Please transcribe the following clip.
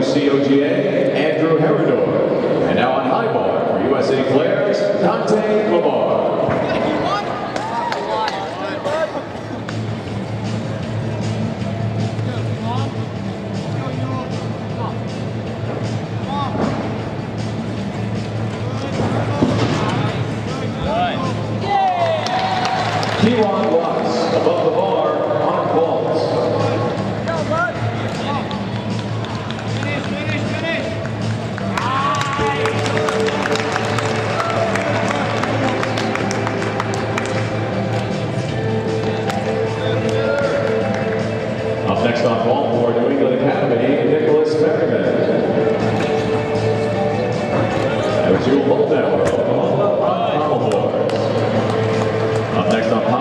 WCOGA, Andrew Herodor. And now on high bar for USA Flares, Dante Lamar. Kiwan Next on ball for New England Academy, Nicholas Beckerman. A two hold now.